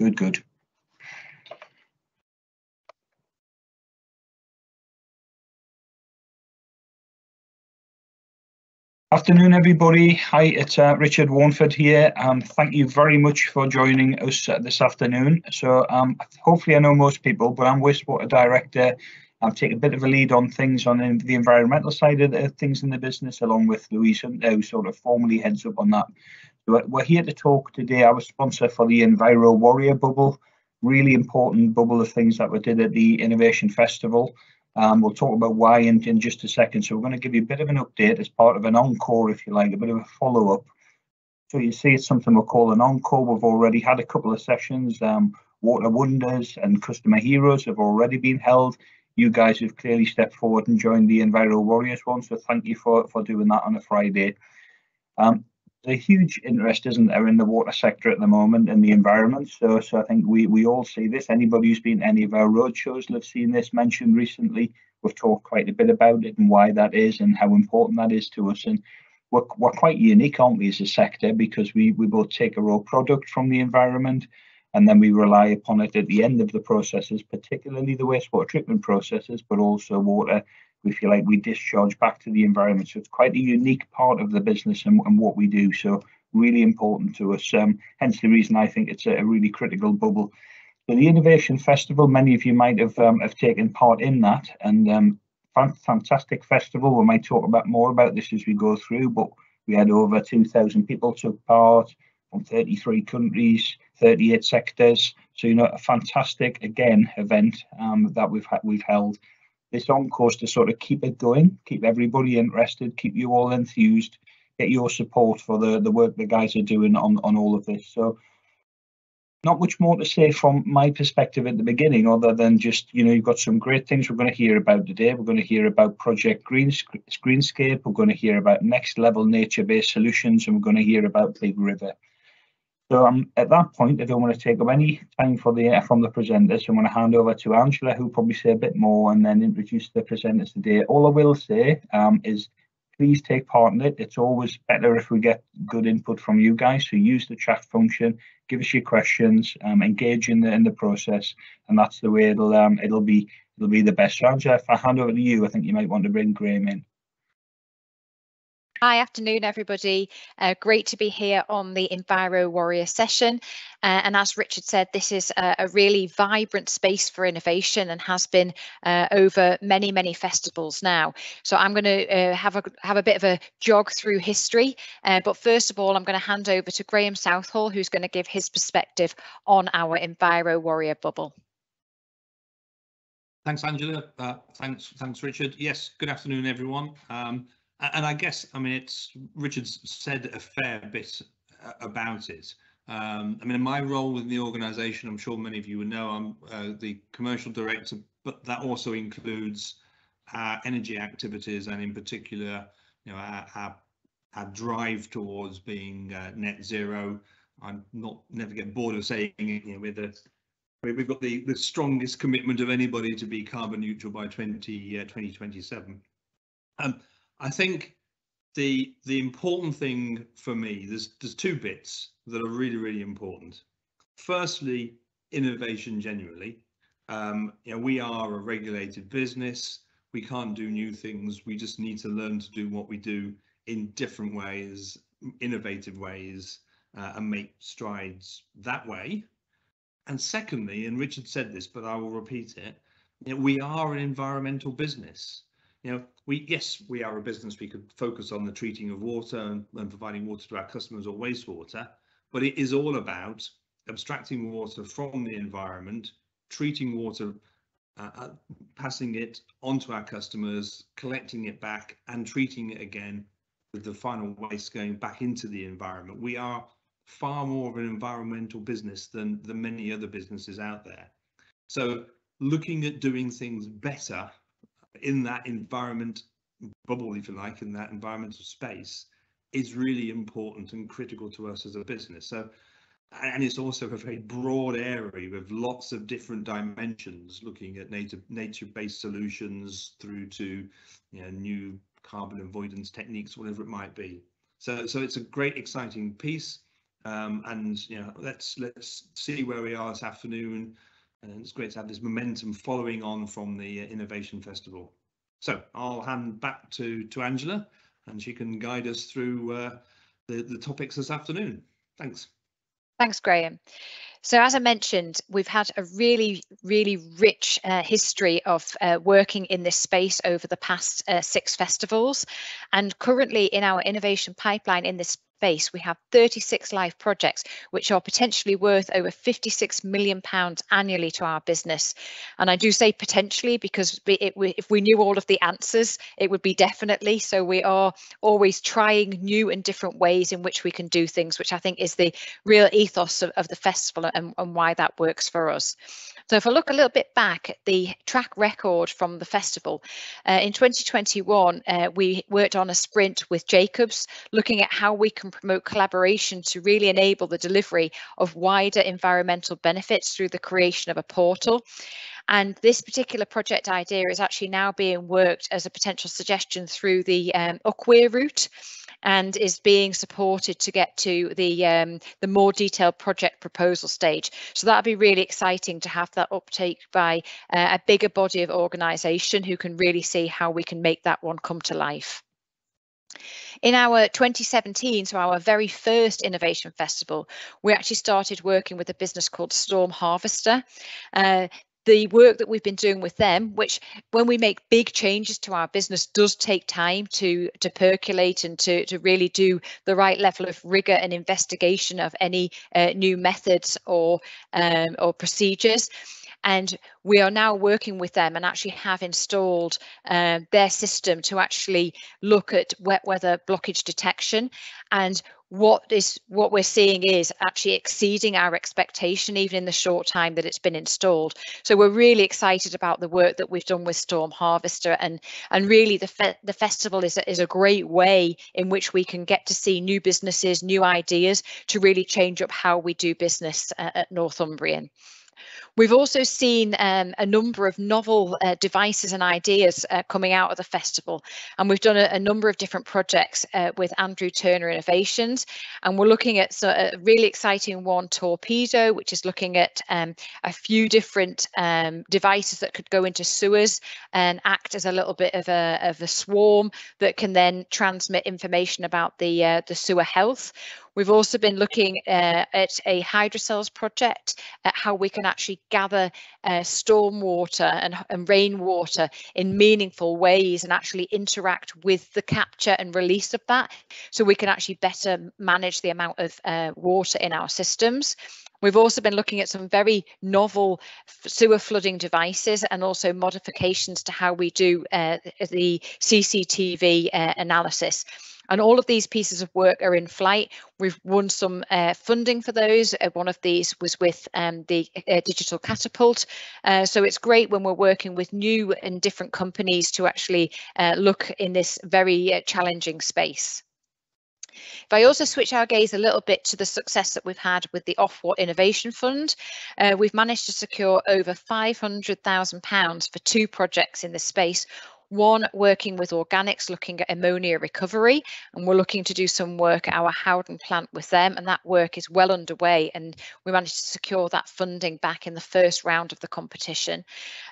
Good, good. Afternoon, everybody. Hi, it's uh, Richard Warneford here. Um, thank you very much for joining us uh, this afternoon. So um, hopefully I know most people, but I'm wastewater director. I've taken a bit of a lead on things on the environmental side of the, things in the business, along with Louise, who sort of formally heads up on that. We're here to talk today. I was sponsor for the Enviro Warrior Bubble, really important bubble of things that we did at the Innovation Festival. Um, we'll talk about why in, in just a second. So we're going to give you a bit of an update as part of an encore, if you like, a bit of a follow up. So you see, it's something we'll call an encore. We've already had a couple of sessions. Um, Water Wonders and Customer Heroes have already been held. You guys have clearly stepped forward and joined the Enviro Warriors one, so thank you for, for doing that on a Friday. Um, a huge interest, isn't there, in the water sector at the moment and the environment. So, so I think we we all see this. Anybody who's been any of our roadshows will have seen this mentioned recently. We've talked quite a bit about it and why that is and how important that is to us. And we're, we're quite unique, aren't we, as a sector, because we, we both take a raw product from the environment and then we rely upon it at the end of the processes, particularly the wastewater treatment processes, but also water if feel like, we discharge back to the environment. So it's quite a unique part of the business and, and what we do. So really important to us. Um, hence the reason I think it's a, really critical bubble. So the Innovation Festival, many of you might have um, have taken part in that, and um, fantastic festival. We might talk about more about this as we go through, but we had over 2,000 people took part from 33 countries, 38 sectors. So you know, a fantastic again event um, that we've had, we've held this on course to sort of keep it going, keep everybody interested, keep you all enthused, get your support for the the work the guys are doing on on all of this. So not much more to say from my perspective at the beginning, other than just, you know, you've got some great things we're going to hear about today. We're going to hear about Project Green Greenscape. We're going to hear about next level nature-based solutions, and we're going to hear about Big River. So um, at that point, I don't want to take up any time for the uh, from the presenters. I'm going to hand over to Angela, who'll probably say a bit more and then introduce the presenters today. All I will say um, is please take part in it. It's always better if we get good input from you guys. So use the chat function, give us your questions, um, engage in the in the process, and that's the way it'll um, it'll be it'll be the best. So Angela, if I hand over to you, I think you might want to bring Graham in. Hi, afternoon, everybody. Uh, great to be here on the Enviro Warrior session. Uh, and as Richard said, this is a, a, really vibrant space for innovation and has been uh, over many, many festivals now. So I'm going to uh, have a have a bit of a jog through history. Uh, but first of all, I'm going to hand over to Graham Southall, who's going to give his perspective on our Enviro Warrior bubble. Thanks, Angela. Uh, thanks, thanks, Richard. Yes, good afternoon, everyone. Um, and I guess, I mean, it's Richard's said a fair bit about it. Um, I mean, in my role within the organisation, I'm sure many of you would know, I'm uh, the commercial director, but that also includes our energy activities and in particular, you know, our, our, our drive towards being uh, net zero. I'm not never get bored of saying it, you know, with the we've got the, the strongest commitment of anybody to be carbon neutral by 20, uh, 2027. Um, I think the the important thing for me there's there's two bits that are really really important. Firstly, innovation generally. Um, you know, we are a regulated business. We can't do new things. We just need to learn to do what we do in different ways, innovative ways, uh, and make strides that way. And secondly, and Richard said this, but I will repeat it, you know, we are an environmental business you know, we yes, we are a business. We could focus on the treating of water and, and providing water to our customers or wastewater, but it is all about abstracting water from the environment, treating water, uh, uh, passing it onto our customers, collecting it back, and treating it again with the final waste going back into the environment. We are far more of an environmental business than than many other businesses out there. So looking at doing things better in that environment bubble, if you like, in that environmental space is really important and critical to us as a business. So, and it's also a very broad area with lots of different dimensions, looking at nature nature-based solutions through to you know, new carbon avoidance techniques, whatever it might be. So, so it's a great, exciting piece. Um, and you know, let's let's see where we are this afternoon. And it's great to have this momentum following on from the uh, Innovation Festival. So I'll hand back to to Angela, and she can guide us through uh, the the topics this afternoon. Thanks. Thanks, Graham. So as I mentioned, we've had a really, really rich uh, history of uh, working in this space over the past uh, six festivals. And currently in our innovation pipeline in this we have 36 live projects, which are potentially worth over 56 million pounds annually to our business. And I do say potentially because it, if we knew all of the answers, it would be definitely. So we are always trying new and different ways in which we can do things, which I think is the real ethos of, of the festival and, and why that works for us. So if I look a little bit back at the track record from the festival, uh, in 2021, uh, we worked on a sprint with Jacobs, looking at how we can promote collaboration to really enable the delivery of wider environmental benefits through the creation of a portal. And this particular project idea is actually now being worked as a potential suggestion through the um, route and is being supported to get to the um, the more detailed project proposal stage. So that'd be really exciting to have that uptake by uh, a bigger body of organisation who can really see how we can make that one come to life. In our 2017, so our very first innovation festival, we actually started working with a business called Storm Harvester. Uh, the work that we've been doing with them which when we make big changes to our business does take time to to percolate and to to really do the right level of rigor and investigation of any uh, new methods or um, or procedures and we are now working with them and actually have installed uh, their system to actually look at wet weather blockage detection. And what is what we're seeing is actually exceeding our expectation even in the short time that it's been installed. So we're really excited about the work that we've done with storm harvester and and really the fe the festival is a, is a great way in which we can get to see new businesses new ideas to really change up how we do business uh, at northumbrian We've also seen um, a number of novel uh, devices and ideas uh, coming out of the festival, and we've done a, a number of different projects uh, with Andrew Turner Innovations, and we're looking at so, a really exciting one, Torpedo, which is looking at um, a few different um, devices that could go into sewers and act as a little bit of a, of a swarm that can then transmit information about the, uh, the sewer health. We've also been looking uh, at a hydrocells project, at how we can actually gather uh, stormwater and, and rainwater in meaningful ways and actually interact with the capture and release of that so we can actually better manage the amount of uh, water in our systems. We've also been looking at some very novel sewer flooding devices and also modifications to how we do uh, the CCTV uh, analysis. And all of these pieces of work are in flight. We've won some uh, funding for those. Uh, one of these was with um, the uh, Digital Catapult. Uh, so it's great when we're working with new and different companies to actually uh, look in this very uh, challenging space. If I also switch our gaze a little bit to the success that we've had with the Ofwat Innovation Fund, uh, we've managed to secure over £500,000 for two projects in this space, one working with organics, looking at ammonia recovery, and we're looking to do some work at our Howden plant with them, and that work is well underway. And we managed to secure that funding back in the first round of the competition.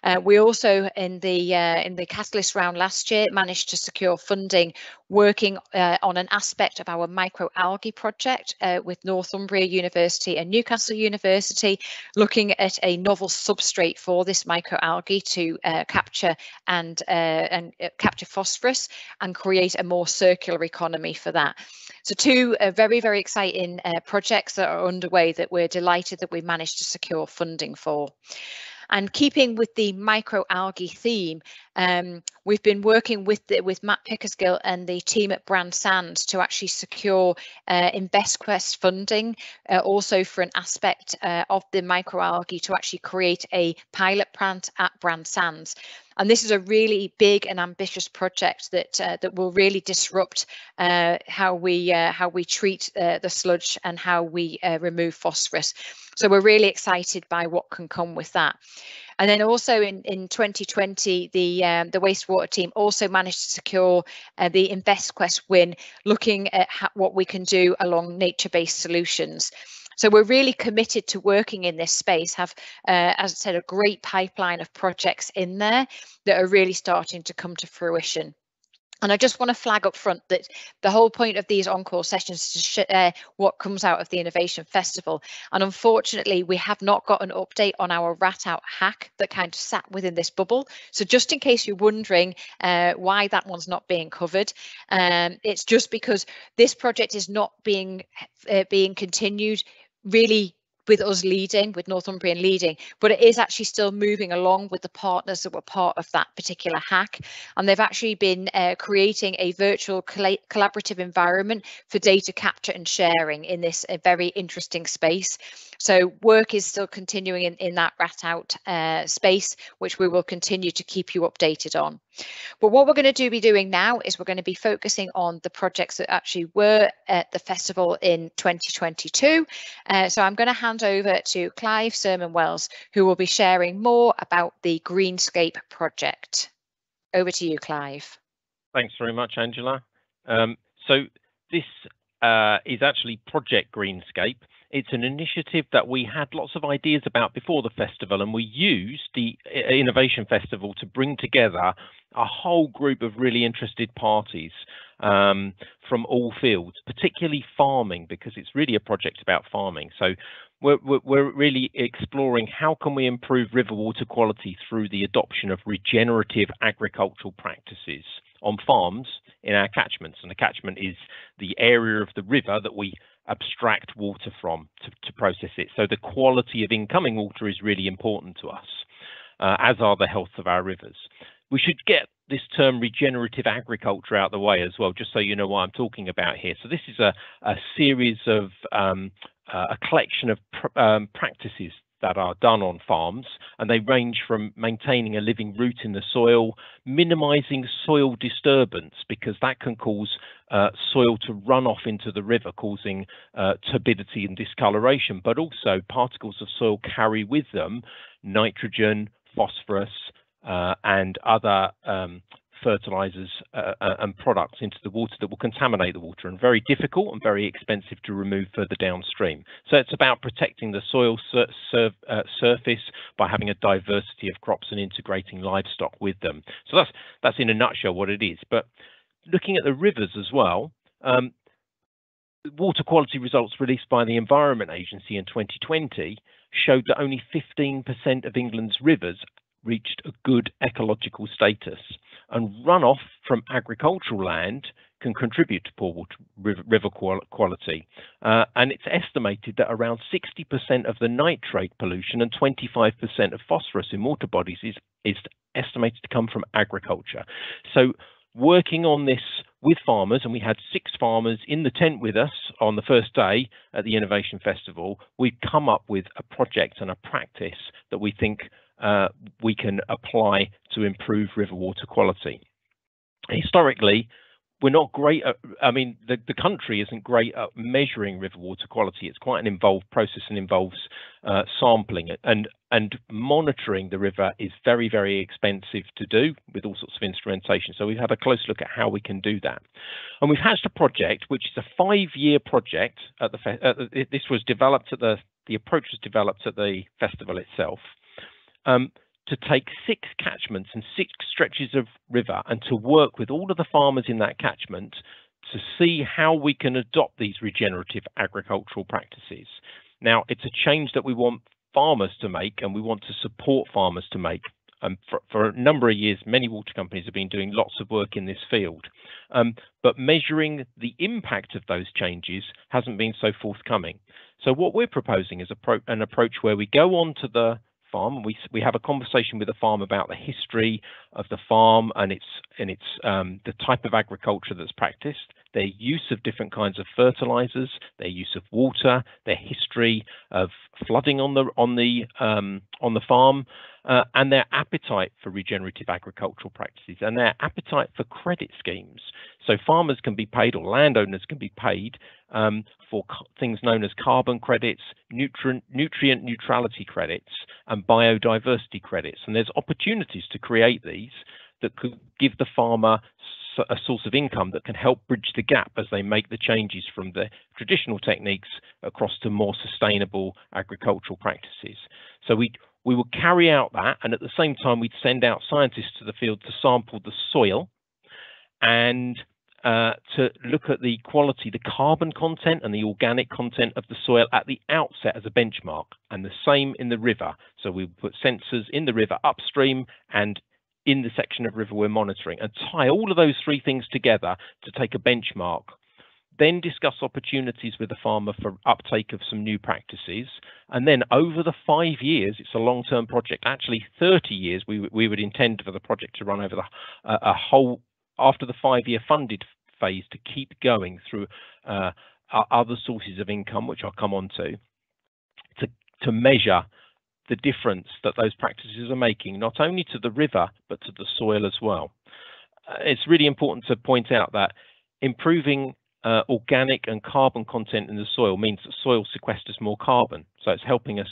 Uh, we also, in the uh, in the catalyst round last year, managed to secure funding working uh, on an aspect of our microalgae project uh, with Northumbria University and Newcastle University, looking at a novel substrate for this microalgae to uh, capture and uh, and uh, capture phosphorus and create a more circular economy for that. So two uh, very, very exciting projects that are underway that we're delighted that we managed to secure funding for. And keeping with the microalgae theme, um, we've been working with the, with Matt Pickersgill and the team at Bran Sands to actually secure uh, InvestQuest funding, uh, also for an aspect uh, of the microalgae to actually create a pilot plant at Bran Sands. And this is a really big and ambitious project that uh, that will really disrupt uh, how we uh, how we treat uh, the sludge and how we uh, remove phosphorus. So we're really excited by what can come with that. And then also in, in 2020, the um, the wastewater team also managed to secure uh, the InvestQuest win, looking at what we can do along nature-based solutions. So we're really committed to working in this space, have, uh, as I said, a great pipeline of projects in there that are really starting to come to fruition. And I just want to flag up front that the whole point of these encore sessions is to share what comes out of the Innovation Festival. And unfortunately, we have not got an update on our rat out hack that kind of sat within this bubble. So just in case you're wondering uh, why that one's not being covered, um, it's just because this project is not being uh, being continued really with us leading, with Northumbrian leading, but it is actually still moving along with the partners that were part of that particular hack. And they've actually been uh, creating a virtual collaborative environment for data capture and sharing in this uh, very interesting space. So work is still continuing in, in that rat out uh, space, which we will continue to keep you updated on. But what we're going to do be doing now is we're going to be focusing on the projects that actually were at the festival in 2022. Uh, so I'm going to hand over to Clive Sermon Wells, who will be sharing more about the Greenscape project. Over to you, Clive. Thanks very much, Angela. Um, so this uh, is actually Project Greenscape. It's an initiative that we had lots of ideas about before the festival, and we used the uh, Innovation Festival to bring together a whole group of really interested parties um, from all fields, particularly farming, because it's really a project about farming. So we're, we're really exploring how can we improve river water quality through the adoption of regenerative agricultural practices on farms in our catchments. And the catchment is the area of the river that we abstract water from to, to process it. So the quality of incoming water is really important to us, uh, as are the health of our rivers. We should get this term regenerative agriculture out the way as well, just so you know what I'm talking about here. So this is a, a series of um, uh, a collection of pr um, practices that are done on farms, and they range from maintaining a living root in the soil, minimizing soil disturbance, because that can cause uh, soil to run off into the river, causing uh, turbidity and discoloration, but also particles of soil carry with them nitrogen, phosphorus, uh, and other um, fertilizers uh, uh, and products into the water that will contaminate the water and very difficult and very expensive to remove further downstream. So it's about protecting the soil sur sur uh, surface by having a diversity of crops and integrating livestock with them. So that's that's in a nutshell what it is. But looking at the rivers as well, um, water quality results released by the Environment Agency in 2020 showed that only 15% of England's rivers reached a good ecological status, and runoff from agricultural land can contribute to poor water, river, quality. Uh, and it's estimated that around 60% of the nitrate pollution and 25% of phosphorus in water bodies is, is estimated to come from agriculture. So working on this with farmers, and we had six farmers in the tent with us on the first day at the Innovation Festival, we've come up with a project and a practice that we think uh, we can apply to improve river water quality. Historically, we're not great at, I mean, the, the country isn't great at measuring river water quality. It's quite an involved process and involves uh, sampling it and, and monitoring the river is very, very expensive to do with all sorts of instrumentation. So we've had a close look at how we can do that. And we've hatched a project, which is a five-year project. At the, at the, this was developed at the, the approach was developed at the festival itself um, to take six catchments and six stretches of river and to work with all of the farmers in that catchment to see how we can adopt these regenerative agricultural practices. Now, it's a change that we want farmers to make and we want to support farmers to make. Um, for, for, a number of years, many water companies have been doing lots of work in this field, um, but measuring the impact of those changes hasn't been so forthcoming. So what we're proposing is an approach where we go on to the farm. We we have a conversation with the farm about the history of the farm and its and its um, the type of agriculture that's practiced. Their use of different kinds of fertilizers, their use of water, their history of flooding on the on the um, on the farm, uh, and their appetite for regenerative agricultural practices and their appetite for credit schemes. So farmers can be paid or landowners can be paid um, for things known as carbon credits, nutrient, nutrient neutrality credits and biodiversity credits. And there's opportunities to create these that could give the farmer a source of income that can help bridge the gap as they make the changes from the traditional techniques across to more sustainable agricultural practices. So we we would carry out that, and at the same time, we'd send out scientists to the field to sample the soil and uh, to look at the quality, the carbon content and the organic content of the soil at the outset as a benchmark, and the same in the river. So we put sensors in the river upstream and in the section of river we're monitoring and tie all of those three things together to take a benchmark then discuss opportunities with the farmer for uptake of some new practices. And then over the five years, it's a long-term project, actually 30 years, we, we would intend for the project to run over the, uh, a whole, after the five-year funded phase to keep going through uh, other sources of income, which I'll come on to, to, to measure the difference that those practices are making, not only to the river, but to the soil as well. Uh, it's really important to point out that improving uh, organic and carbon content in the soil means that soil sequesters more carbon. So it's helping us,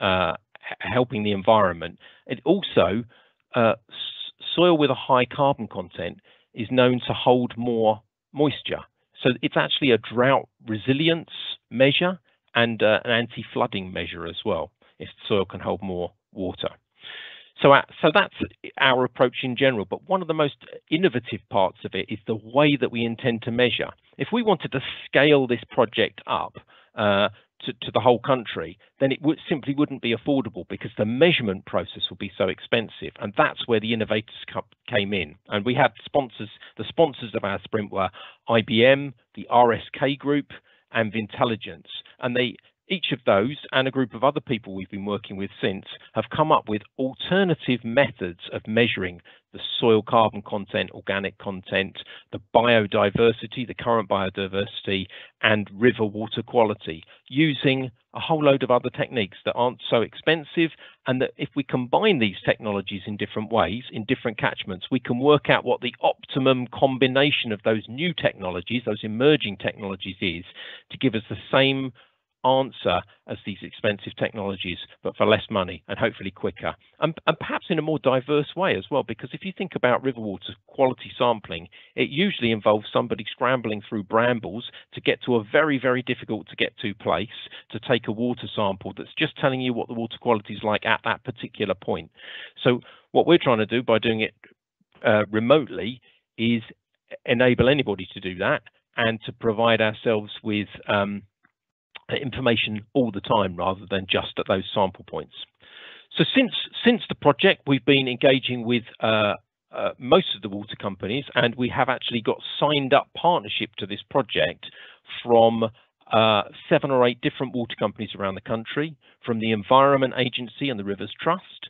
uh, helping the environment. It also, uh, soil with a high carbon content is known to hold more moisture. So it's actually a drought resilience measure and uh, an anti-flooding measure as well, if soil can hold more water. So, uh, so that's our approach in general. But one of the most innovative parts of it is the way that we intend to measure. If we wanted to scale this project up uh, to, to, the whole country, then it would simply wouldn't be affordable because the measurement process would be so expensive. And that's where the Innovators Cup came in. And we had sponsors. The sponsors of our sprint were IBM, the RSK Group, and Vintelligence. And they each of those and a group of other people we've been working with since have come up with alternative methods of measuring the soil carbon content, organic content, the biodiversity, the current biodiversity, and river water quality using a whole load of other techniques that aren't so expensive. And that if we combine these technologies in different ways, in different catchments, we can work out what the optimum combination of those new technologies, those emerging technologies is to give us the same answer as these expensive technologies, but for less money and hopefully quicker, and, and, perhaps in a more diverse way as well. Because if you think about river water quality sampling, it usually involves somebody scrambling through brambles to get to a very, very difficult to get to place to take a water sample that's just telling you what the water quality is like at that particular point. So what we're trying to do by doing it uh, remotely is enable anybody to do that and to provide ourselves with um, information all the time rather than just at those sample points. So since since the project, we've been engaging with uh, uh, most of the water companies, and we have actually got signed up partnership to this project from uh, seven or eight different water companies around the country, from the Environment Agency and the Rivers Trust,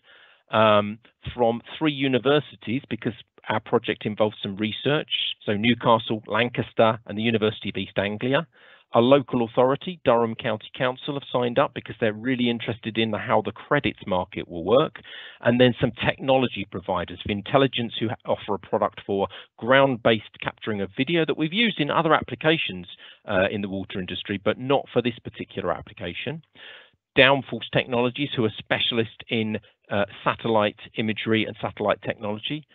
um, from three universities, because our project involves some research, so Newcastle, Lancaster, and the University of East Anglia, a local authority, Durham County Council, have signed up because they're really interested in how the credits market will work. And then some technology providers, of intelligence who offer a product for ground-based capturing of video that we've used in other applications uh, in the water industry, but not for this particular application. Downforce Technologies, who are specialists in uh, satellite imagery and satellite technology.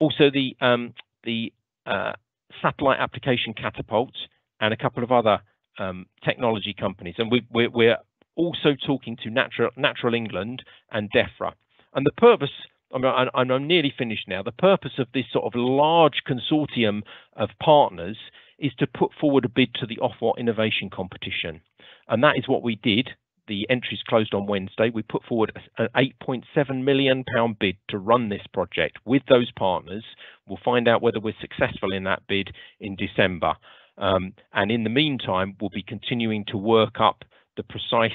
Also, the um, the uh, satellite application catapult, and a couple of other um, technology companies. And we, we're, we're, also talking to Natural, Natural England and DEFRA. And the purpose, I'm, I'm, I'm nearly finished now, the purpose of this sort of large consortium of partners is to put forward a bid to the Ofwat Innovation Competition. And that is what we did. The entries closed on Wednesday. We put forward an 8.7 million pound bid to run this project with those partners. We'll find out whether we're successful in that bid in December. Um, and in the meantime, we'll be continuing to work up the precise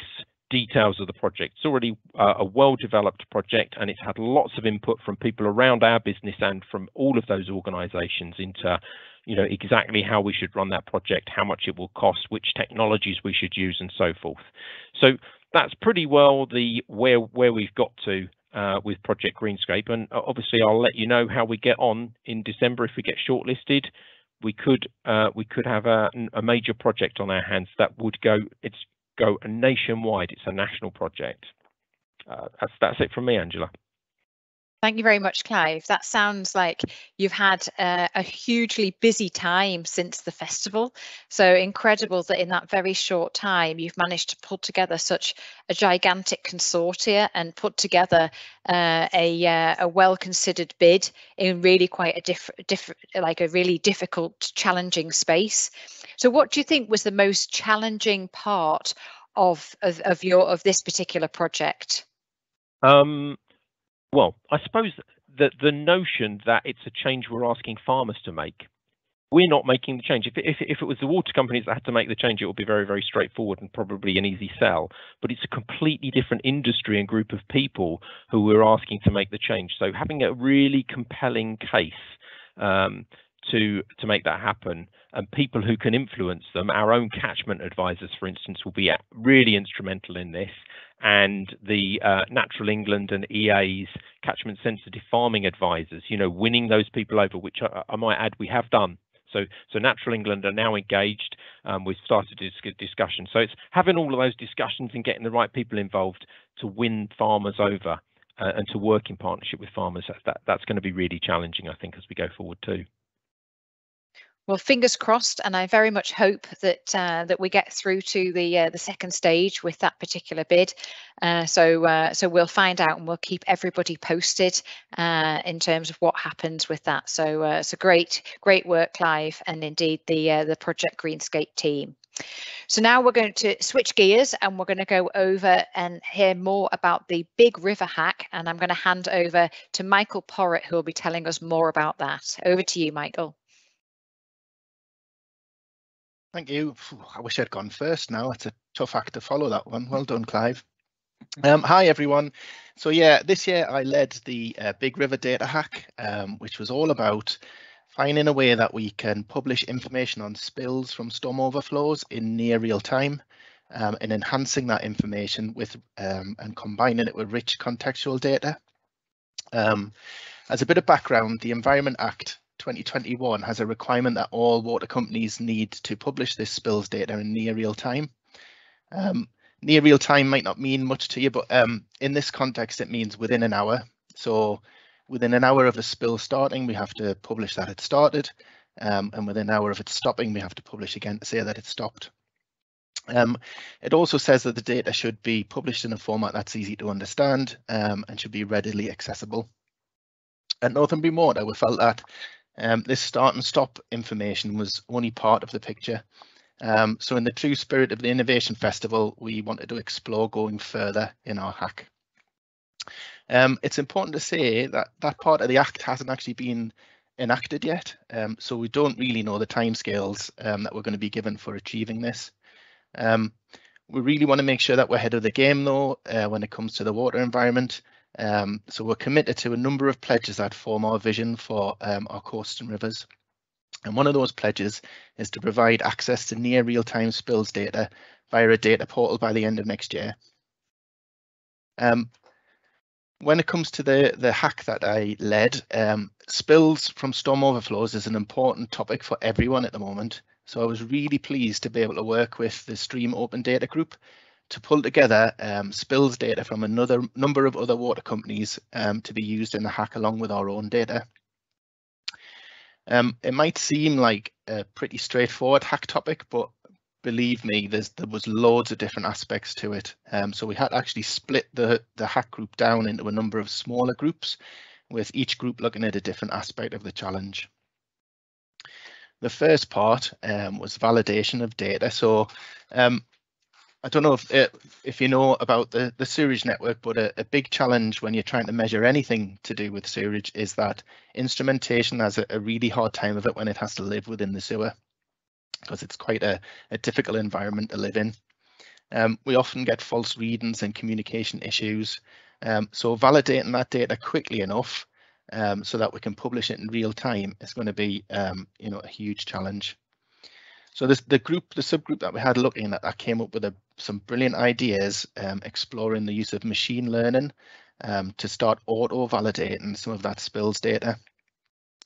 details of the project. It's already uh, a well-developed project and it's had lots of input from people around our business and from all of those organisations into you know, exactly how we should run that project, how much it will cost, which technologies we should use, and so forth. So that's pretty well the where where we've got to uh, with Project Greenscape. And uh, obviously, I'll let you know how we get on in December if we get shortlisted. We could uh, we could have a, a major project on our hands that would go it's go nationwide. It's a national project. Uh, that's that's it from me, Angela. Thank you very much, Clive. That sounds like you've had uh, a hugely busy time since the festival. So incredible that in that very short time you've managed to pull together such a gigantic consortia and put together uh, a, uh, a well-considered bid in really quite a different, different, like a really difficult, challenging space. So what do you think was the most challenging part of of, of your of this particular project? Um, well, I suppose that the notion that it's a change we're asking farmers to make, we're not making the change. If, if, if it was the water companies that had to make the change, it would be very, very straightforward and probably an easy sell. But it's a completely different industry and group of people who we're asking to make the change. So having a really compelling case um, to to make that happen and people who can influence them our own catchment advisors for instance will be really instrumental in this and the uh, natural england and ea's catchment sensitive farming advisors you know winning those people over which i, I might add we have done so, so Natural England are now engaged. Um, we've started dis- discussion. So it's having all of those discussions and getting the right people involved to win farmers over uh, and to work in partnership with farmers. That, that, that's going to be really challenging, I think, as we go forward too. Well, fingers crossed, and I very much hope that uh, that we get through to the uh, the second stage with that particular bid. Uh, so uh, so we'll find out, and we'll keep everybody posted uh, in terms of what happens with that. So uh, so great great work, Clive, and indeed the the Project Greenscape team. So now we're going to switch gears and we're going to go over and hear more about the Big River hack. And I'm going to hand over to Michael Porritt, who will be telling us more about that. Over to you, Michael. Thank you. I wish I'd gone first now. It's a tough act to follow that one. Well done, Clive. Um, hi, everyone. So yeah, this year I led the uh, Big River Data Hack, um, which was all about finding a way that we can publish information on spills from storm overflows in near real time um, and enhancing that information with um, and combining it with rich contextual data. Um, as a bit of background, the Environment Act 2021 has a requirement that all water companies need to publish this spills data in near real time. Um, near real time might not mean much to you, but um, in this context, it means within an hour. So within an hour of a spill starting, we have to publish that it started. Um, and within an hour of it stopping, we have to publish again to say that it stopped. Um, it also says that the data should be published in a format that's easy to understand um, and should be readily accessible. At Northumbrian Water, we felt that um, this start and stop information was only part of the picture. Um, so in the true spirit of the Innovation Festival, we wanted to explore going further in our hack. Um, it's important to say that that part of the act hasn't actually been enacted yet, um, so we don't really know the timescales um, that we're going to be given for achieving this. Um, we really want to make sure that we're ahead of the game though uh, when it comes to the water environment um, so we're committed to a number of pledges that form our vision for um, our coasts and rivers. And one of those pledges is to provide access to near real-time spills data via a data portal by the end of next year. Um, when it comes to the, the hack that I led, um, spills from storm overflows is an important topic for everyone at the moment. So I was really pleased to be able to work with the Stream Open Data Group to pull together um, spills data from another number of other water companies um, to be used in the hack along with our own data. Um, it might seem like a pretty straightforward hack topic, but believe me, there was loads of different aspects to it. Um, so we had actually split the, the hack group down into a number of smaller groups, with each group looking at a different aspect of the challenge. The first part um, was validation of data. So um, I don't know if it, if you know about the, the sewerage network, but a, a, big challenge when you're trying to measure anything to do with sewerage is that instrumentation has a, a really hard time of it when it has to live within the sewer because it's quite a, a difficult environment to live in. Um, we often get false readings and communication issues. Um, so validating that data quickly enough um, so that we can publish it in real time is going to be um, you know a huge challenge. So this the group, the subgroup that we had looking at that came up with a, some brilliant ideas um, exploring the use of machine learning um, to start auto validating some of that spills data.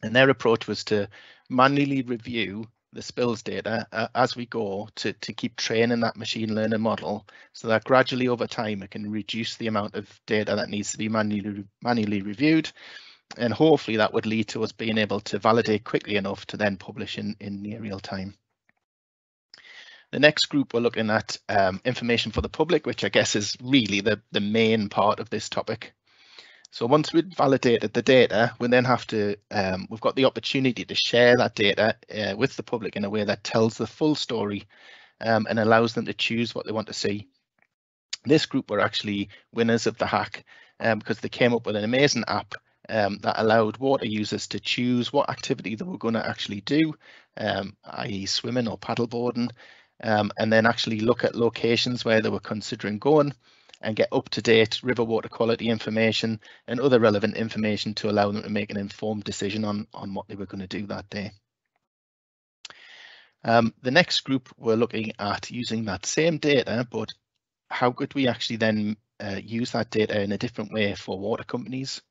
And their approach was to manually review the spills data uh, as we go to, to keep training that machine learning model so that gradually over time it can reduce the amount of data that needs to be manually manually reviewed and hopefully that would lead to us being able to validate quickly enough to then publish in, in near real time. The next group we're looking at um, information for the public, which I guess is really the, the main part of this topic. So once we've validated the data, we then have to, um, we've got the opportunity to share that data uh, with the public in a way that tells the full story um, and allows them to choose what they want to see. This group were actually winners of the hack um, because they came up with an amazing app um, that allowed water users to choose what activity they were going to actually do, um, i.e. swimming or paddleboarding, um, and then actually look at locations where they were considering going and get up-to-date river water quality information and other relevant information to allow them to make an informed decision on, on what they were going to do that day. Um, the next group we're looking at using that same data, but how could we actually then uh, use that data in a different way for water companies?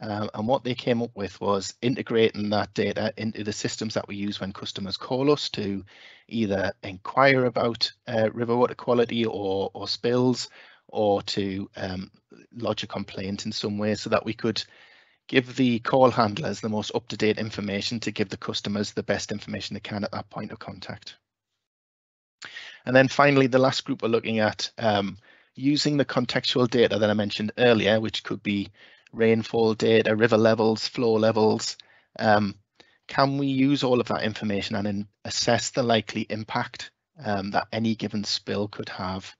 Uh, and what they came up with was integrating that data into the systems that we use when customers call us to either inquire about uh, river water quality or, or spills or to um, lodge a complaint in some way so that we could give the call handlers the most up-to-date information to give the customers the best information they can at that point of contact. And then finally, the last group we're looking at um, using the contextual data that I mentioned earlier, which could be rainfall data, river levels, flow levels. Um, can we use all of that information and assess the likely impact um, that any given spill could have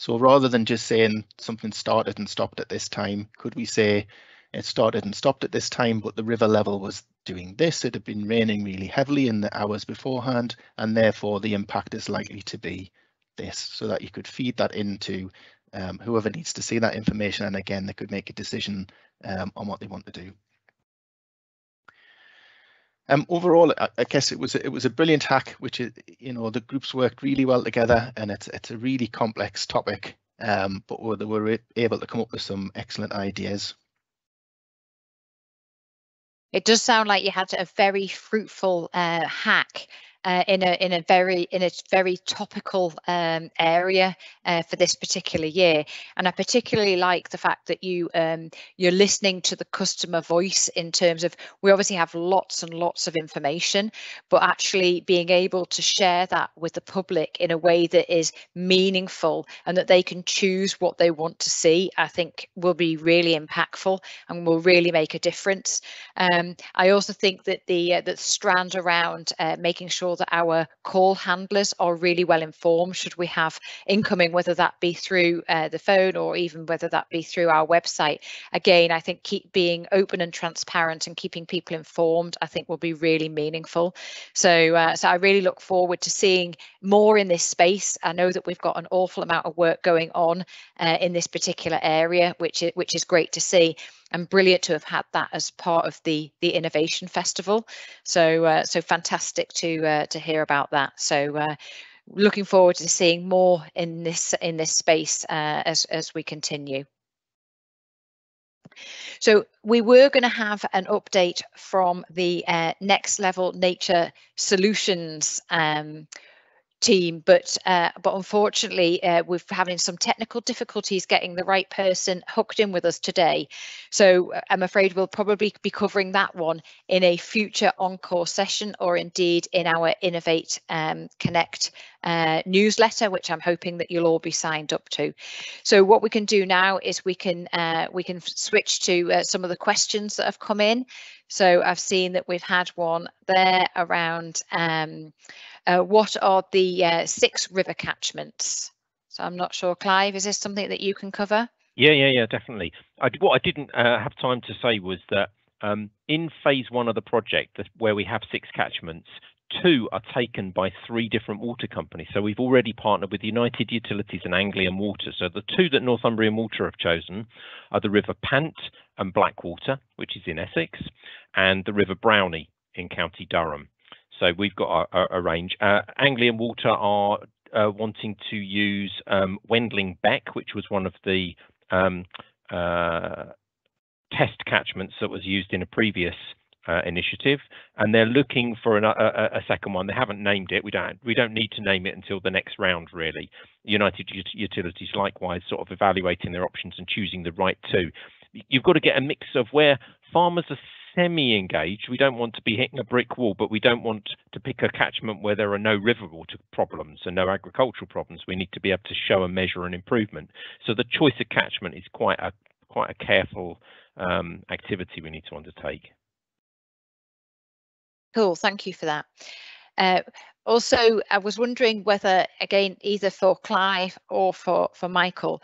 so rather than just saying something started and stopped at this time, could we say it started and stopped at this time, but the river level was doing this, it had been raining really heavily in the hours beforehand, and therefore the impact is likely to be this, so that you could feed that into um, whoever needs to see that information, and again, they could make a decision um, on what they want to do. Um, overall, I, I, guess it was it was a brilliant hack, which is you know the groups worked really well together, and it's it's a really complex topic, um, but they were able to come up with some excellent ideas. It does sound like you had a very fruitful uh, hack uh, in a in a very in a very topical um, area uh, for this particular year. And I particularly like the fact that you um, you're listening to the customer voice in terms of we obviously have lots and lots of information, but actually being able to share that with the public in a way that is meaningful and that they can choose what they want to see, I think will be really impactful and will really make a difference. Um, I also think that the uh, that strand around uh, making sure sure that our call handlers are really well informed should we have incoming, whether that be through uh, the phone or even whether that be through our website. Again, I think keep being open and transparent and keeping people informed, I think will be really meaningful. So, uh, so I really look forward to seeing more in this space. I know that we've got an awful amount of work going on uh, in this particular area, which is, which is great to see and brilliant to have had that as part of the the innovation festival. So uh, so fantastic to uh, to hear about that. So uh, looking forward to seeing more in this in this space uh, as as we continue. So we were going to have an update from the uh, next level nature solutions um, team, but uh, but unfortunately uh, we're having some technical difficulties getting the right person hooked in with us today. So uh, I'm afraid we'll probably be covering that one in a future encore session or indeed in our Innovate um, Connect uh, newsletter, which I'm hoping that you'll all be signed up to. So what we can do now is we can uh, we can switch to uh, some of the questions that have come in. So I've seen that we've had one there around um, uh, what are the uh, six river catchments? So I'm not sure, Clive, is this something that you can cover? Yeah, yeah, yeah, definitely. I, what I didn't uh, have time to say was that um, in phase one of the project, where we have six catchments, two are taken by three different water companies. So we've already partnered with United Utilities and Anglian Water. So the two that Northumbrian Water have chosen are the River Pant and Blackwater, which is in Essex, and the River Browney in County Durham. So we've got a, range. Uh, Anglian Water are uh, wanting to use um, Wendling Beck, which was one of the um, uh, test catchments that was used in a previous uh, initiative, and they're looking for an, a, a, second one. They haven't named it. We don't we don't need to name it until the next round, really. United Utilities likewise sort of evaluating their options and choosing the right two. You've got to get a mix of where farmers are semi-engaged. We don't want to be hitting a brick wall, but we don't want to pick a catchment where there are no river water problems and no agricultural problems. We need to be able to show and measure an improvement. So the choice of catchment is quite a quite a careful um, activity we need to undertake. Cool, thank you for that. Uh, also, I was wondering whether, again, either for Clive or for, for Michael,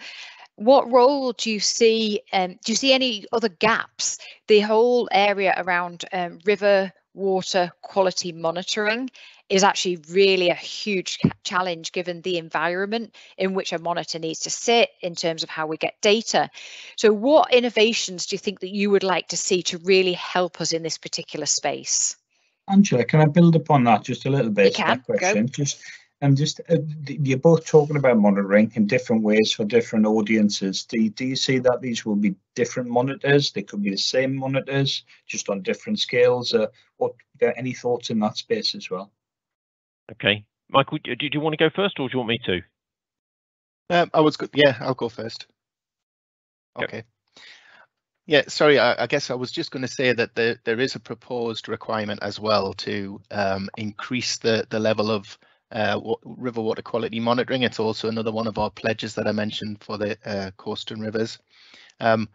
what role do you see, um, do you see any other gaps? The whole area around um, river water quality monitoring is actually really a huge challenge given the environment in which a monitor needs to sit in terms of how we get data. So what innovations do you think that you would like to see to really help us in this particular space? Angela, can I build upon that just a little bit? You can, question. Go. Just and just uh, you're both talking about monitoring in different ways for different audiences. Do, do you see that these will be different monitors? They could be the same monitors, just on different scales. Uh, what any thoughts in that space as well? Okay, Michael, do, do you want to go first, or do you want me to? Um, I was good. Yeah, I'll go first. Okay. Yep. Yeah, sorry, I, I, guess I was just going to say that there, there is a proposed requirement as well to um, increase the, the level of uh, river water quality monitoring. It's also another one of our pledges that I mentioned for the uh, coastal rivers. Um,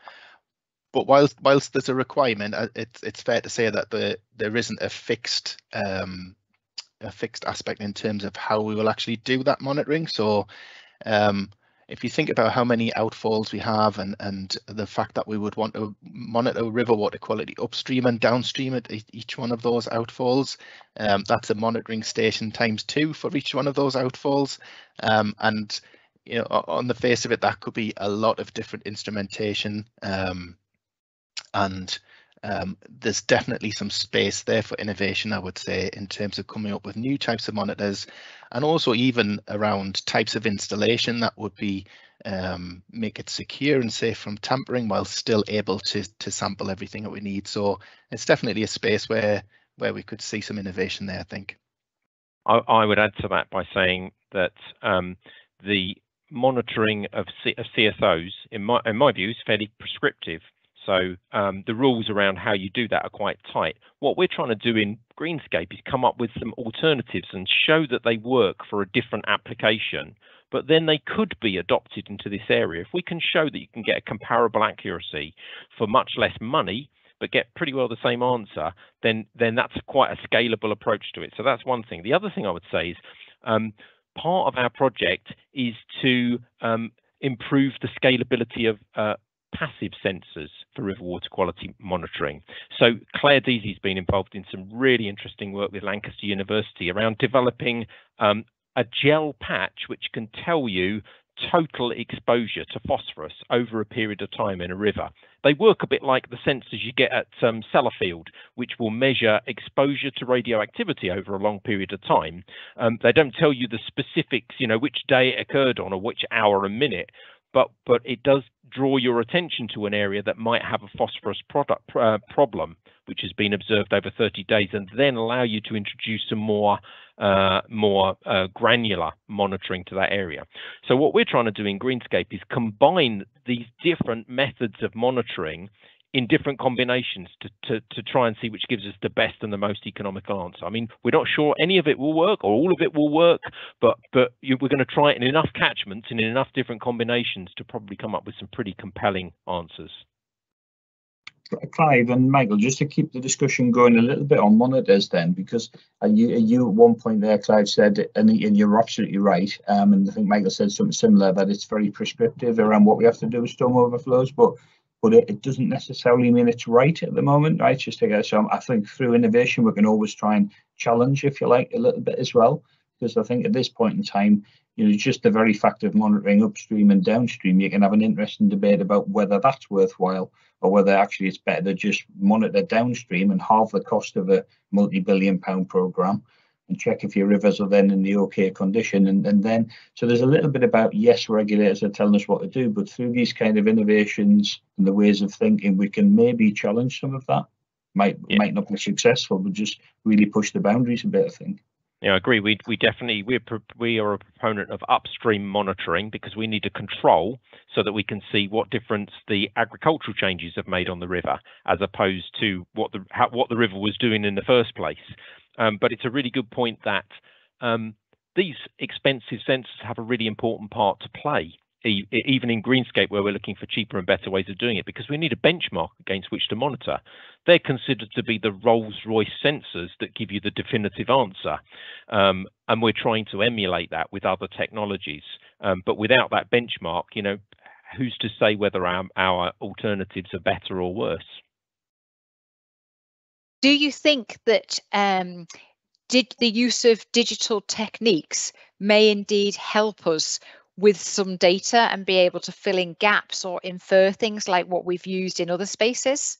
but whilst whilst there's a requirement, uh, it's it's fair to say that the there isn't a fixed um, a fixed aspect in terms of how we will actually do that monitoring. So um, if you think about how many outfalls we have and, and the fact that we would want to monitor river water quality upstream and downstream at each one of those outfalls, um, that's a monitoring station times two for each one of those outfalls. Um, and you know, on the face of it, that could be a lot of different instrumentation um, and um, there's definitely some space there for innovation, I would say, in terms of coming up with new types of monitors and also even around types of installation that would be um, make it secure and safe from tampering while still able to, to sample everything that we need. So it's definitely a space where where we could see some innovation there, I think. I, I would add to that by saying that um, the monitoring of, C of CSOs, in my, in my view, is fairly prescriptive. So um, the rules around how you do that are quite tight. What we're trying to do in Greenscape is come up with some alternatives and show that they work for a different application, but then they could be adopted into this area. If we can show that you can get a comparable accuracy for much less money, but get pretty well the same answer, then then that's quite a scalable approach to it. So that's one thing. The other thing I would say is um, part of our project is to um, improve the scalability of uh, passive sensors for river water quality monitoring. So Claire Deasy's been involved in some really interesting work with Lancaster University around developing um, a gel patch which can tell you total exposure to phosphorus over a period of time in a river. They work a bit like the sensors you get at um, Sellafield, which will measure exposure to radioactivity over a long period of time. Um, they don't tell you the specifics, you know, which day it occurred on or which hour and minute, but but it does draw your attention to an area that might have a phosphorus product uh, problem, which has been observed over 30 days, and then allow you to introduce some more uh, more uh, granular monitoring to that area. So what we're trying to do in Greenscape is combine these different methods of monitoring in different combinations to, to, to try and see which gives us the best and the most economical answer. I mean, we're not sure any of it will work or all of it will work, but but we're going to try it in enough catchments and in enough different combinations to probably come up with some pretty compelling answers. Clive and Michael, just to keep the discussion going a little bit on monitors then, because you, you at one point there, Clive said, and, and you're absolutely right, um, and I think Michael said something similar, that it's very prescriptive around what we have to do with storm overflows, but but it, it, doesn't necessarily mean it's right at the moment, right? Just to get so I think through innovation we can always try and challenge, if you like, a little bit as well. because I think at this point in time, you know, just the very fact of monitoring upstream and downstream, you can have an interesting debate about whether that's worthwhile or whether actually it's better to just monitor downstream and halve the cost of a multi-billion pound program check if your rivers are then in the okay condition and, and then so there's a little bit about yes regulators are telling us what to do but through these kind of innovations and the ways of thinking we can maybe challenge some of that might yeah. might not be successful but just really push the boundaries a bit i think yeah, I agree. We we definitely we we are a proponent of upstream monitoring because we need to control so that we can see what difference the agricultural changes have made on the river, as opposed to what the how, what the river was doing in the first place. Um, but it's a really good point that um, these expensive sensors have a really important part to play, e even in Greenscape, where we're looking for cheaper and better ways of doing it, because we need a benchmark against which to monitor. They're considered to be the Rolls-Royce sensors that give you the definitive answer. Um, and we're trying to emulate that with other technologies. Um, but without that benchmark, you know, who's to say whether our, our alternatives are better or worse? Do you think that um, did the use of digital techniques may indeed help us with some data and be able to fill in gaps or infer things like what we've used in other spaces?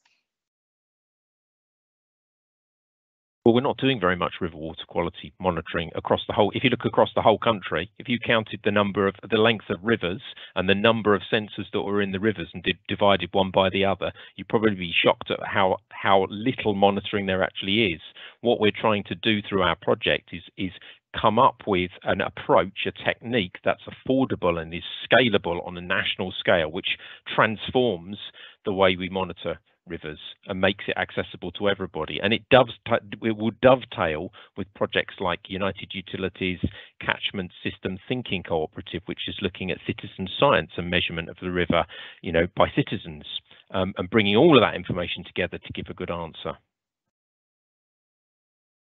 Well, we're not doing very much river water quality monitoring across the whole. If you look across the whole country, if you counted the number of the length of rivers and the number of sensors that were in the rivers and did, divided one by the other, you'd probably be shocked at how how little monitoring there actually is. What we're trying to do through our project is is come up with an approach, a technique that's affordable and is scalable on a national scale, which transforms the way we monitor rivers and makes it accessible to everybody. And it it will dovetail with projects like United Utilities Catchment System Thinking Cooperative, which is looking at citizen science and measurement of the river, you know, by citizens, um, and bringing all of that information together to give a good answer.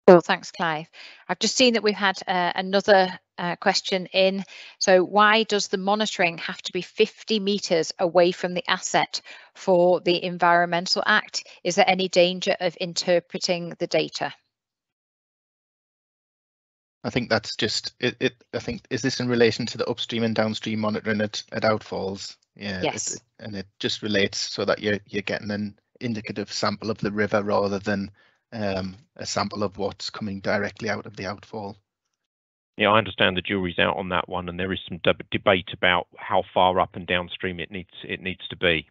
Well, thanks, Clive. I've just seen that we've had uh, another uh, question in. So why does the monitoring have to be 50 metres away from the asset for the Environmental Act? Is there any danger of interpreting the data? I think that's just it, it. I think is this in relation to the upstream and downstream monitoring at, at outfalls? Yeah. Yes. It, and it just relates so that you're you're getting an indicative sample of the river rather than um, a sample of what's coming directly out of the outfall. Yeah, I understand the jury's out on that one, and there is some deb debate about how far up and downstream it needs it needs to be.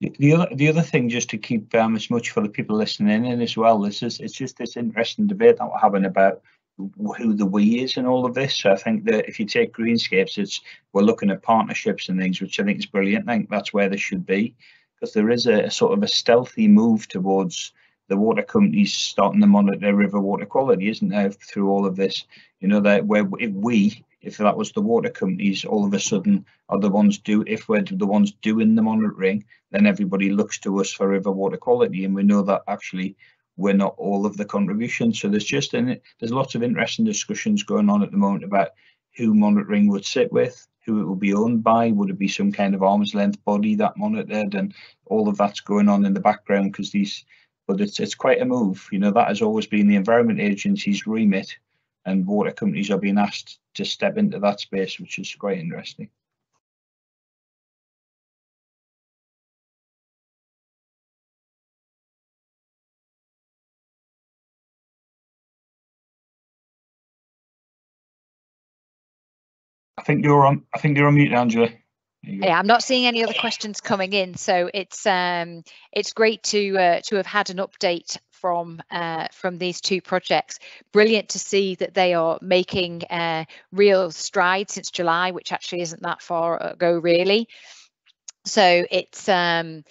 The other the other thing, just to keep um, as much for the people listening in as well, this is it's just this interesting debate that we're having about who the we is in all of this. So I think that if you take Greenscapes, it's we're looking at partnerships and things, which I think is brilliant. I think that's where they should be, because there is a, a sort of a stealthy move towards the water companies starting to monitor river water quality, isn't there, through all of this? You know, that where if we, if that was the water companies, all of a sudden are the ones do, if we're the ones doing the monitoring, then everybody looks to us for river water quality, and we know that actually we're not all of the contributions. So there's just in there's lots of interesting discussions going on at the moment about who monitoring would sit with, who it will be owned by, would it be some kind of arm's length body that monitored, and all of that's going on in the background because these but it's it's quite a move. You know that has always been the Environment Agency's remit, and water companies are being asked to step into that space, which is quite interesting. I think you're on. I think you're on mute, Angela. Yeah, I'm not seeing any other questions coming in, so it's um, it's great to uh, to have had an update from uh, from these two projects. Brilliant to see that they are making uh, real strides since July, which actually isn't that far ago, really. So it's um,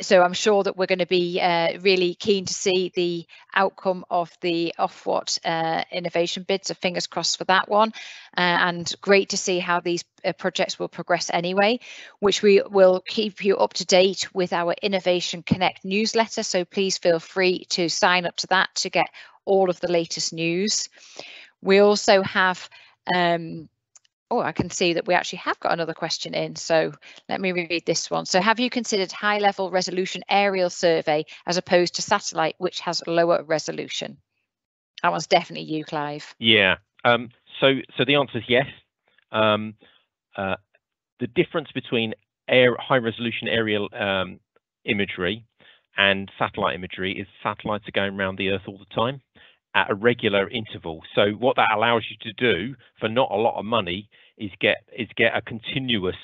so I'm sure that we're going to be uh, really keen to see the outcome of the Ofwat uh, innovation bid. So fingers crossed for that one. Uh, and great to see how these uh, projects will progress anyway, which we will keep you up to date with our Innovation Connect newsletter. So please feel free to sign up to that to get all of the latest news. We also have um, Oh, I can see that we actually have got another question in. So let me read this one. So have you considered high level resolution aerial survey as opposed to satellite, which has lower resolution? That one's definitely you, Clive. Yeah. Um, so, so the answer is yes. Um, uh, the difference between air, high resolution aerial um, imagery and satellite imagery is satellites are going around the Earth all the time at a regular interval. So what that allows you to do for not a lot of money is get is get a continuous,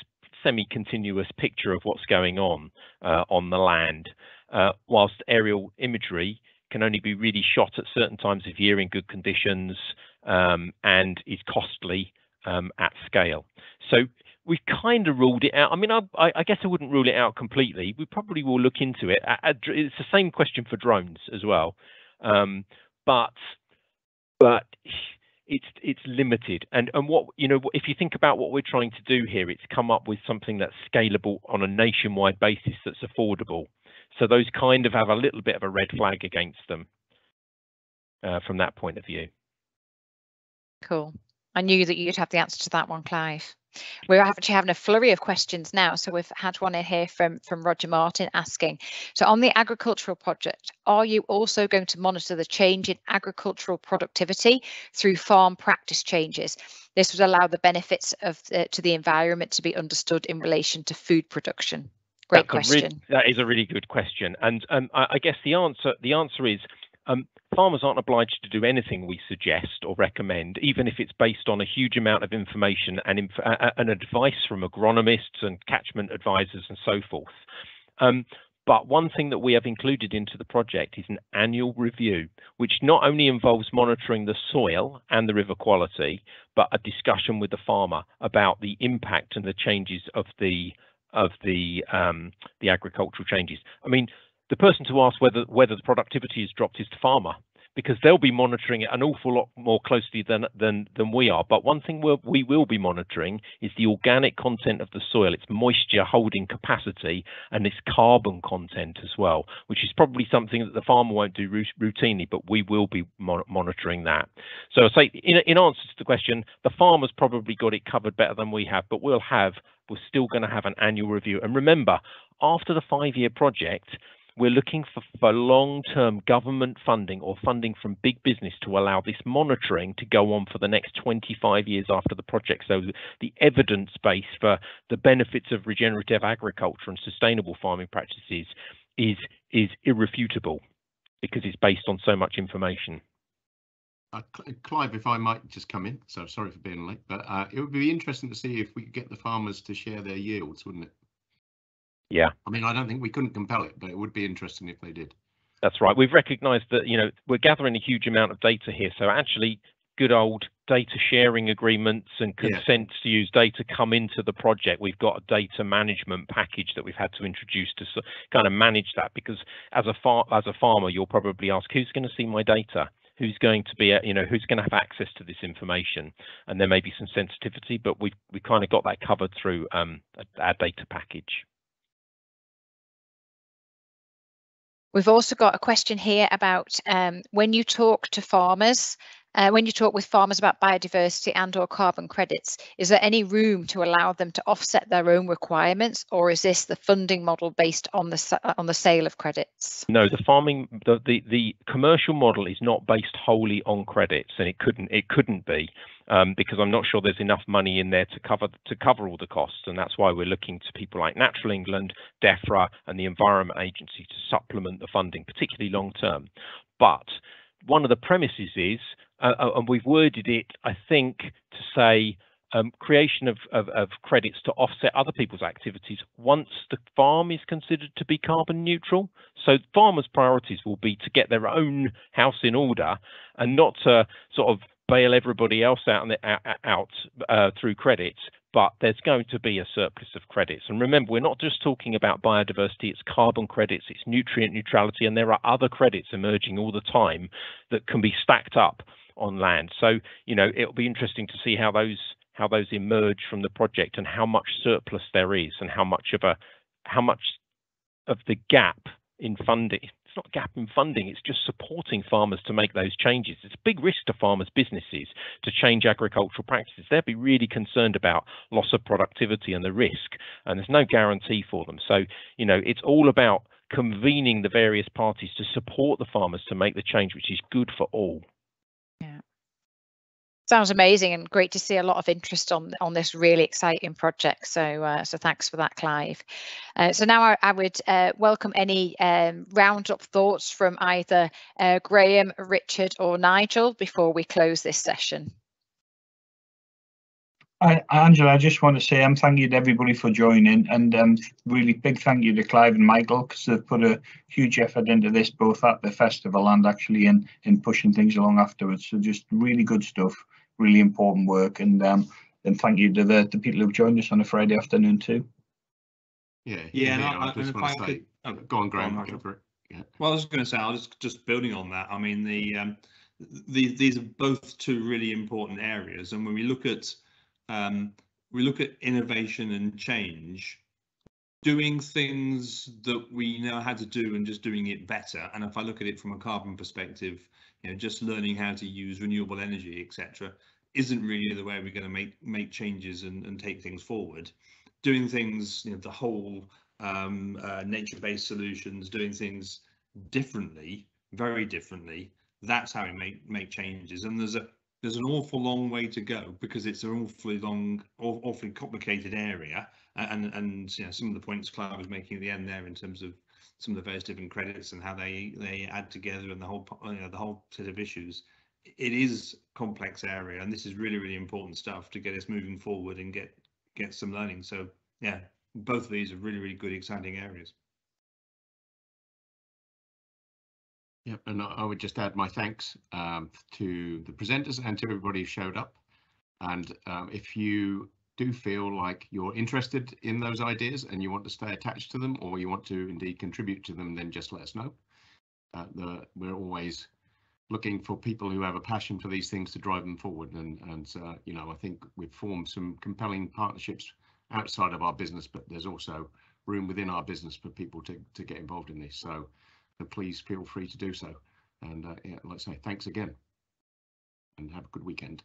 semi-continuous picture of what's going on uh, on the land. Uh, whilst aerial imagery can only be really shot at certain times of year in good conditions um, and is costly um, at scale. So we've kind of ruled it out. I mean, I, I, guess I wouldn't rule it out completely. We probably will look into it. It's the same question for drones as well, um, but but it's it's limited. And and what you know, if you think about what we're trying to do here, it's come up with something that's scalable on a nationwide basis that's affordable. So those kind of have a little bit of a red flag against them uh, from that point of view. Cool. I knew that you'd have the answer to that one, Clive. We're actually having a flurry of questions now. So we've had one in here from, from Roger Martin asking, so on the agricultural project, are you also going to monitor the change in agricultural productivity through farm practice changes? This would allow the benefits of the, to the environment to be understood in relation to food production. Great That's question. that is a really good question. And um, I, I guess the answer the answer is um, farmers aren't obliged to do anything we suggest or recommend, even if it's based on a huge amount of information and, inf uh, and advice from agronomists and catchment advisors and so forth. Um, but one thing that we have included into the project is an annual review, which not only involves monitoring the soil and the river quality, but a discussion with the farmer about the impact and the changes of the of the um, the agricultural changes. I mean, the person to ask whether whether the productivity has dropped is the farmer because they'll be monitoring it an awful lot more closely than than than we are. But one thing we'll, we will be monitoring is the organic content of the soil, its moisture holding capacity, and its carbon content as well, which is probably something that the farmer won't do routinely, but we will be mon monitoring that. So I say in, in answer to the question, the farmer's probably got it covered better than we have, but we'll have we're still going to have an annual review. And remember, after the five-year project, we're looking for, for long-term government funding or funding from big business to allow this monitoring to go on for the next 25 years after the project. So the evidence base for the benefits of regenerative agriculture and sustainable farming practices is is irrefutable because it's based on so much information. Uh, Clive, if I might just come in, so sorry for being late, but uh, it would be interesting to see if we could get the farmers to share their yields, wouldn't it? Yeah. I mean, I don't think we couldn't compel it, but it would be interesting if they did. That's right. We've recognised that you know we're gathering a huge amount of data here, so actually, good old data sharing agreements and consents yeah. to use data come into the project. We've got a data management package that we've had to introduce to kind of manage that because as a far as a farmer, you'll probably ask, who's going to see my data? who's going to be, you know, who's going to have access to this information. And there may be some sensitivity, but we've we kind of got that covered through um, our data package. We've also got a question here about um, when you talk to farmers, uh, when you talk with farmers about biodiversity and or carbon credits, is there any room to allow them to offset their own requirements or is this the funding model based on the on the sale of credits? No, the farming the, the, the commercial model is not based wholly on credits and it couldn't it couldn't be um, because I'm not sure there's enough money in there to cover to cover all the costs and that's why we're looking to people like Natural England, DEFRA and the Environment Agency to supplement the funding, particularly long term. But one of the premises is and we've worded it, I think, to say um, creation of, of, of, credits to offset other people's activities once the farm is considered to be carbon neutral. So farmers' priorities will be to get their own house in order and not to sort of bail everybody else out, the, out uh, through credits, but there's going to be a surplus of credits. And remember, we're not just talking about biodiversity, it's carbon credits, it's nutrient neutrality, and there are other credits emerging all the time that can be stacked up on land. So, you know, it'll be interesting to see how those how those emerge from the project and how much surplus there is and how much of a how much of the gap in funding it's not a gap in funding it's just supporting farmers to make those changes. It's a big risk to farmers businesses to change agricultural practices. They'll be really concerned about loss of productivity and the risk and there's no guarantee for them. So you know it's all about convening the various parties to support the farmers to make the change which is good for all Sounds amazing and great to see a lot of interest on on this really exciting project. So uh, so thanks for that, Clive. Uh, so now I, I would uh, welcome any um, roundup thoughts from either uh, Graham, Richard or Nigel before we close this session. I, Angela, I just want to say I'm thanking you to everybody for joining and um, really big thank you to Clive and Michael because they've put a huge effort into this both at the festival and actually in in pushing things along afterwards. So just really good stuff, really important work and um, and thank you to the, the people who've joined us on a Friday afternoon too. Yeah. Yeah, and I- I and just if want to say, could- oh, go on, Graham. Go for it. Yeah. Well, I was going to say, I was just building on that. I mean, the, um, the these are both two really important areas, and when we look at um, we look at innovation and change, doing things that we know how to do and just doing it better. And if I look at it from a carbon perspective, you know, just learning how to use renewable energy, etc., isn't really the way we're going to make make changes and, and take things forward. Doing things, you know, the whole um, uh, nature-based solutions, doing things differently, very differently. That's how we make make changes. And there's a there's an awful long way to go because it's an awfully long, awfully complicated area. And and you know some of the points Clive was making at the end there in terms of some of the various different credits and how they they add together and the whole you know the whole set of issues. It is complex area, and this is really really important stuff to get us moving forward and get get some learning. So yeah, both of these are really really good exciting areas. Yep, and I I would just add my thanks um, to the presenters and to everybody who showed up. And um, if you do feel like you're interested in those ideas and you want to stay attached to them, or you want to indeed contribute to them, then just let us know. Uh, the, we're always looking for people who have a passion for these things to drive them forward. And and uh, you know, I think we've formed some compelling partnerships outside of our business, but there's also room within our business for people to to get involved in this. So so please feel free to do so. And uh, yeah, let's say thanks again and have a good weekend.